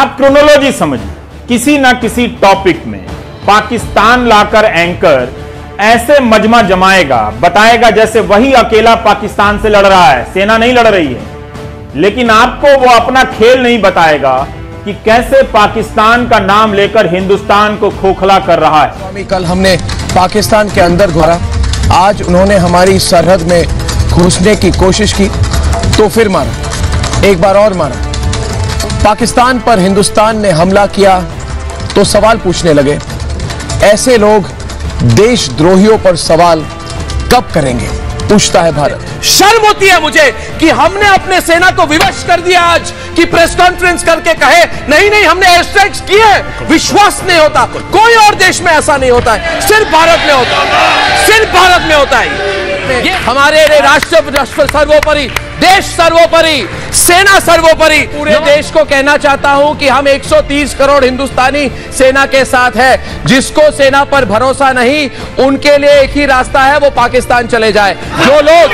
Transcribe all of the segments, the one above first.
आप क्रोनोलॉजी समझिए। किसी ना किसी टॉपिक में पाकिस्तान लाकर एंकर ऐसे मजमा जमाएगा, बताएगा जैसे वही अकेला पाकिस्तान से लड़ रहा है, सेना नहीं लड़ रही है। लेकिन आपको वो अपना खेल नहीं बताएगा कि कैसे पाकिस्तान का नाम लेकर हिंदुस्तान को खोखला कर रहा है। कल हमने पाकिस्तान के अंदर घोरा। आज उन्होंने हमारी सरहद में घुसने की कोशिश की तो फिर मारा। एक बार और मारा। पाकिस्तान पर हिंदुस्तान ने हमला किया तो सवाल पूछने लगे, ऐसे लोग देशद्रोहियों पर सवाल कब करेंगे? पूछता है भारत। शर्म होती है मुझे कि हमने अपने सेना को विवश कर दिया आज, कि प्रेस कॉन्फ्रेंस करके कहे, नहीं नहीं, हमने एयर स्ट्राइक्स किए विश्वास नहीं होता। कोई और देश में ऐसा नहीं होता है। सिर्फ़ भारत में होता है। सिर्फ़ भारत में होता है। ये हमारे राष्ट्र राष्ट्र सर्वोपरि देश सर्वोपरि सेना सर्वोपरि। पूरे देश को कहना चाहता हूँ कि हम 130 करोड़ हिंदुस्तानी सेना के साथ है। जिसको सेना पर भरोसा नहीं उनके लिए एक ही रास्ता है वो पाकिस्तान चले जाए। जो लोग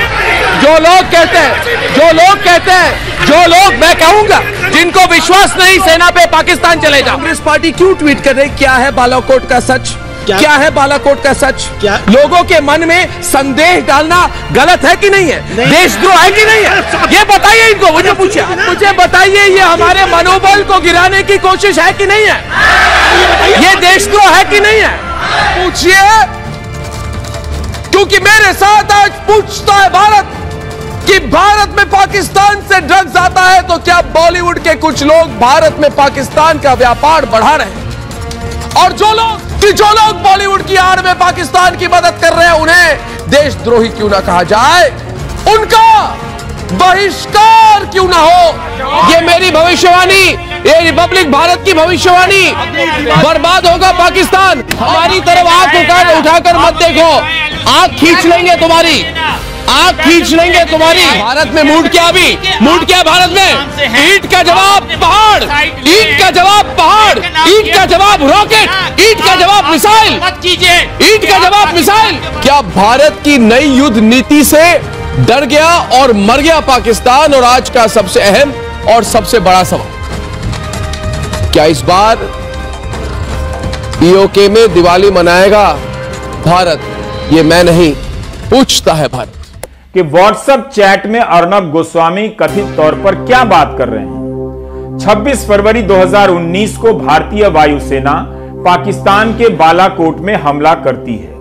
जो लोग कहते हैं जो लोग कहते हैं जो लोग मैं कहूँगा जिनको विश्वास नहीं सेना पे पाकिस्तान चले जाओ। कांग्रेस पार्टी क्यों ट्वीट कर रही क्या है बालाकोट का सच? क्या, क्या है बालाकोट का सच? क्या लोगों के मन में संदेह डालना गलत है कि नहीं है? देशद्रोह है कि नहीं है? ये बताइए इनको मुझे पूछिए। मुझे बताइए ये हमारे मनोबल को गिराने की कोशिश है कि नहीं है? ये देशद्रोह है कि नहीं है? पूछिए। क्योंकि मेरे साथ आज पूछता है भारत कि भारत में पाकिस्तान से ड्रग्स आता है तो क्या बॉलीवुड के कुछ लोग भारत में पाकिस्तान का व्यापार बढ़ा रहे हैं? और जो लोग, कि जो लोग बॉलीवुड की आड़ में पाकिस्तान की मदद कर रहे हैं, उन्हें देशद्रोही क्यों ना कहा जाए? उनका बहिष्कार क्यों ना हो? ये मेरी भविष्यवाणी, ये रिपब्लिक भारत की भविष्यवाणी। बर्बाद होगा पाकिस्तान। हमारी तरफ़ आँख उठाकर मत देखो। आँख खींच लेंगे तुम्हारी। आँख खींच लेंगे तुम्हारी। भारत में मूड क्या अभी? मूड क्या भारत में? ईट का जवाब पहाड़। ईट का जवाब पहाड़। ईट का जवाब रॉकेट। ईट का जवाब मिसाइल। ईट का जवाब मिसाइल। क्या भारत की नई युद्ध नीति से डर गया और मर गया पाकिस्तान? और आज का सबसे अहम और सबसे बड़ा सवाल। क्या इस बार ईओके में दिवाली मनाएगा? भारत, ये मैं नहीं। पूछता है भारत। कि व्हाट्सएप चैट में अर्नब गोस्वामी कथित तौर पर क्या बात कर रहे हैं? 26 फरवरी 2019 को भारतीय वायुसेना पाकिस्तान के बालाकोट में हमला करती है।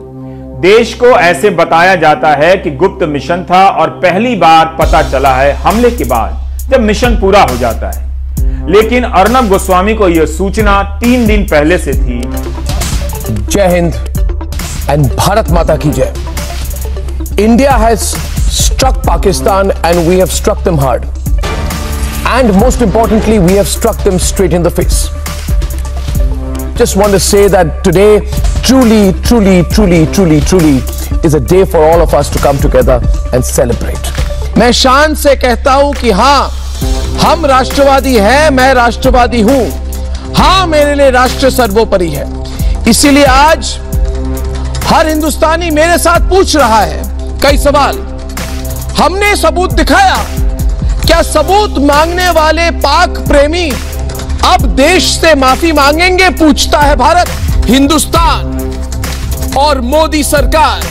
देश को ऐसे बताया जाता है कि गुप्त मिशन था और पहली बार पता चला है हमले के बाद, जब मिशन पूरा हो जाता है। लेकिन अर्नब गोस्वामी को यह सूचना तीन दिन पहले से थी। जय हिंद एंड भारत माता की जय। India has struck Pakistan and we have struck them hard. And most importantly, we have struck them straight in the face. Just want to say that today truly, truly, truly, truly, truly is a day for all of us to come together and celebrate. मैं शान से कहता हूँ कि हाँ हम राष्ट्रवादी हैं मैं राष्ट्रवादी हूँ हाँ मेरे लिए राष्ट्र सर्वोपरि है इसीलिए आज हर हिंदुस्तानी मेरे साथ पूछ रहा है कई सवाल हमने सबूत दिखाया। क्या सबूत मांगने वाले पाक प्रेमी अब देश से माफ़ी मांगेंगे, पूछता है भारत, हिंदुस्तान और मोदी सरकार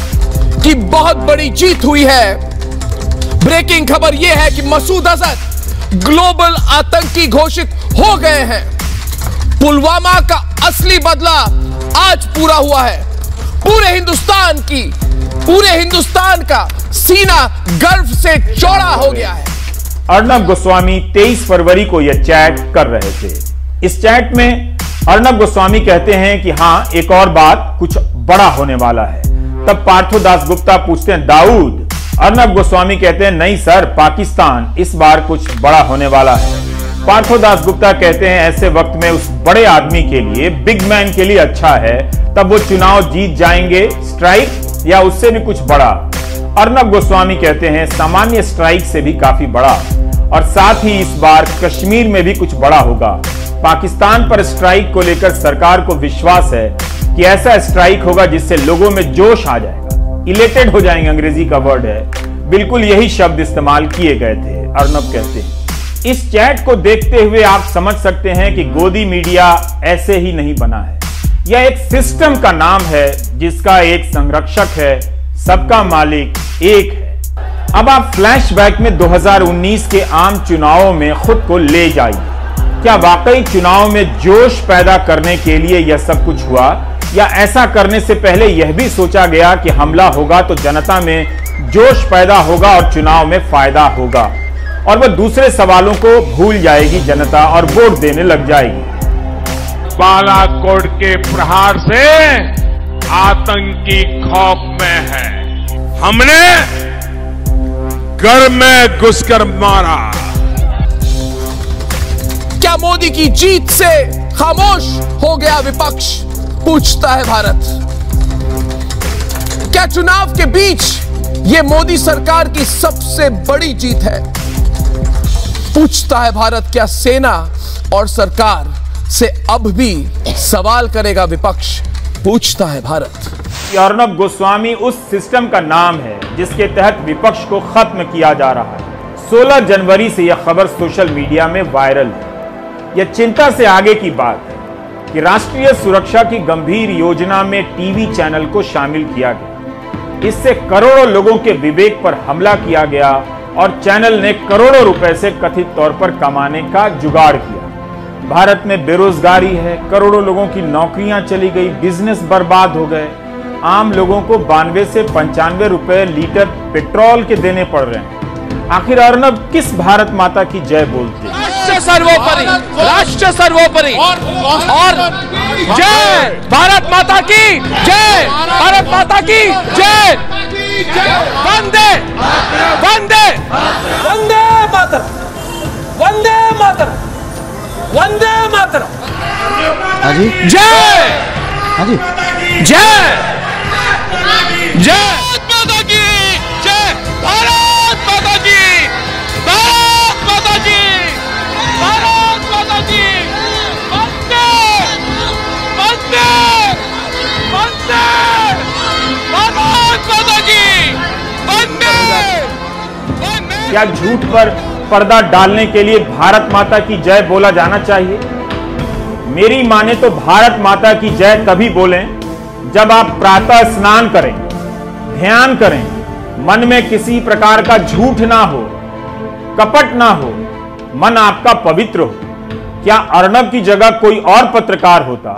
की बहुत बड़ी जीत हुई है। ब्रेकिंग खबर यह है कि मसूद अजहर ग्लोबल आतंकी घोषित हो गए हैं। पुलवामा का असली बदला आज पूरा हुआ है। पूरे हिंदुस्तान की, पूरे हिंदुस्तान का सीना गर्व से चौड़ा हो गया है। अर्नब गोस्वामी 23 फरवरी को यह चैट कर रहे थे। इस चैट में अर्नब गोस्वामी कहते हैं कि हाँ, एक और बात कुछ बड़ा होने वाला है। तब पार्थो दास गुप्ता पूछते हैं, दाऊद, अर्नब गोस्वामी कहते हैं, नहीं सर, पाकिस्तान इस बार कुछ बड़ा होने वाला है। पार्थो दास गुप्ता कहते हैं, ऐसे वक्त में उस बड़े आदमी के लिए, बिग मैन के लिए अच्छा है। तब वो चुनाव जीत जाएँगे, स्ट्राइक या उससे भी कुछ बड़ा। अर्नब गोस्वामी कहते हैं, सामान्य स्ट्राइक से भी काफ़ी बड़ा और साथ ही इस बार कश्मीर में भी कुछ बड़ा होगा। पाकिस्तान पर स्ट्राइक को लेकर सरकार को विश्वास है कि ऐसा स्ट्राइक होगा जिससे लोगों में जोश आ जाएगा। इलेटेड हो जाएँगे, अंग्रेज़ी का वर्ड है। बिल्कुल यही शब्द इस्तेमाल किए गए थे, अर्नब कहते हैं। इस चैट को देखते हुए आप समझ सकते हैं कि गोदी मीडिया ऐसे ही नहीं बना है। यह एक सिस्टम का नाम है, जिसका एक संरक्षक है, सबका मालिक एक है। अब आप फ्लैशबैक में 2019 के आम चुनावों में खुद को ले जाइए। क्या वाकई चुनाव में जोश पैदा करने के लिए यह सब कुछ हुआ? या ऐसा करने से पहले यह भी सोचा गया कि हमला होगा तो जनता में जोश पैदा होगा और चुनाव में फ़ायदा होगा? और वह दूसरे सवालों को भूल जाएगी जनता और वोट देने लग जाएगी। बालाकोट के प्रहार से आतंकी खौफ में है। हमने घर में घुसकर मारा। क्या मोदी की जीत से खामोश हो गया विपक्ष? पूछता है भारत। क्या चुनाव के बीच यह मोदी सरकार की सबसे बड़ी जीत है? पूछता है भारत, क्या सेना और सरकार से अब भी सवाल करेगा विपक्ष? पूछता है भारत। अर्नब गोस्वामी उस सिस्टम का नाम है, जिसके तहत विपक्ष को खत्म किया जा रहा है। 16 जनवरी से यह खबर सोशल मीडिया में वायरल है। यह चिंता से आगे की बात है कि राष्ट्रीय सुरक्षा की गंभीर योजना में टीवी चैनल को शामिल किया गया। इससे करोड़ों लोगों के विवेक पर हमला किया गया और चैनल ने करोड़ों रुपए से कथित तौर पर कमाने का जुगाड़ किया। भारत में बेरोजगारी है, करोड़ों लोगों की नौकरियाँ चली गई, बिज़नेस बर्बाद हो गए। आम लोगों को बानवे से पंचानवे रुपए लीटर पेट्रोल के देने पड़ रहे हैं। आखिर अर्नब किस भारत माता की जय बोलते हैं? राष्ट्र सर्वोपरि राष्ट्र सर्वोपरि। और जय भारत माता की जय भारत माता की जय। वंदे वंदे वंदे मातरम वंदे मातरम वंदे मातरम। जय जय जय। क्या झूठ पर पर्दा डालने के लिए भारत माता की जय बोला जाना चाहिए। मेरी माने तो भारत माता की जय तभी बोलें, जब आप प्रातः स्नान करें, ध्यान करें, मन में किसी प्रकार का झूठ ना हो, कपट ना हो, मन आपका पवित्र हो। क्या अर्णब की जगह कोई और पत्रकार होता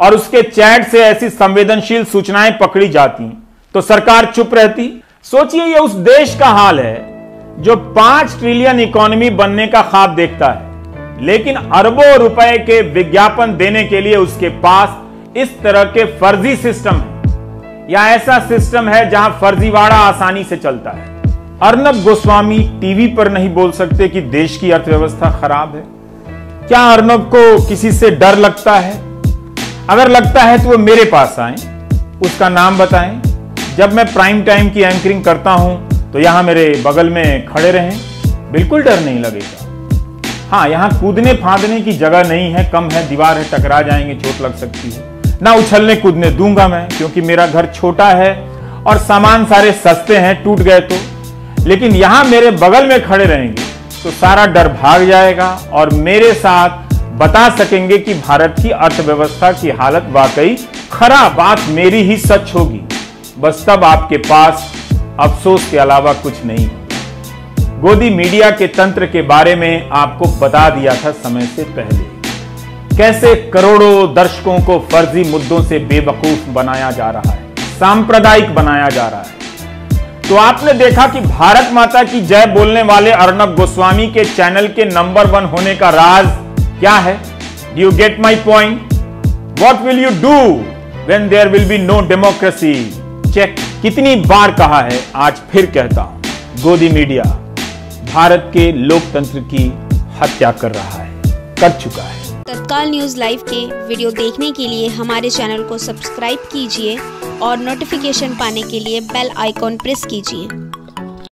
और उसके चैट से ऐसी संवेदनशील सूचनाएँ पकड़ी जाती तो सरकार चुप रहती? सोचिए ये उस देश का हाल है। जो पाँच ट्रिलियन इकोनॉमी बनने का ख्वाब देखता है। लेकिन अरबों रुपए के विज्ञापन देने के लिए उसके पास इस तरह के फर्जी सिस्टम है। या ऐसा सिस्टम है जहाँ फर्जीवाड़ा आसानी से चलता है। अर्नब गोस्वामी टीवी पर नहीं बोल सकते कि देश की अर्थव्यवस्था खराब है। क्या अर्नब को किसी से डर लगता है? अगर लगता है तो वो मेरे पास आए, उसका नाम बताएँ। जब मैं प्राइम टाइम की एंकरिंग करता हूँ तो यहाँ मेरे बगल में खड़े रहें। बिल्कुल डर नहीं लगेगा। हाँ यहाँ कूदने फांदने की जगह नहीं है, कम है, दीवार है, टकरा जाएँगे, चोट लग सकती है। ना उछलने कूदने दूँगा मैं, क्योंकि मेरा घर छोटा है और सामान सारे सस्ते हैं, टूट गए तो। लेकिन यहाँ मेरे बगल में खड़े रहेंगे तो सारा डर भाग जाएगा और मेरे साथ बता सकेंगे कि भारत की अर्थव्यवस्था की हालत वाकई खराब, बात मेरी ही सच होगी। बस तब आपके पास अफसोस के अलावा कुछ नहीं। गोदी मीडिया के तंत्र के बारे में आपको बता दिया था समय से पहले। कैसे करोड़ों दर्शकों को फर्जी मुद्दों से बेवकूफ़ बनाया जा रहा है, सांप्रदायिक बनाया जा रहा है। तो आपने देखा कि भारत माता की जय बोलने वाले अर्नब गोस्वामी के चैनल के नंबर वन होने का राज क्या है? Do you get my point what will you do when there will be no democracy check कितनी बार कहा है, आज फिर कहता हूँ। गोदी मीडिया भारत के लोकतंत्र की हत्या कर रहा है, कर चुका है। तत्काल न्यूज़ लाइव के वीडियो देखने के लिए हमारे चैनल को सब्सक्राइब कीजिए और नोटिफिकेशन पाने के लिए बेल आइकॉन प्रेस कीजिए।